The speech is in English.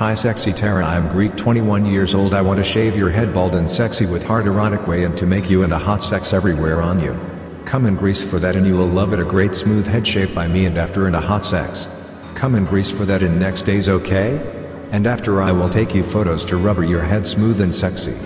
Hi sexy Tara I'm Greek 21 years old I want to shave your head bald and sexy with hard erotic way and to make you into hot sex everywhere on you. Come in Greece for that and you will love it a great smooth head shape by me and after into hot sex. Come in Greece for that in next days okay? And after I will take you photos to rubber your head smooth and sexy.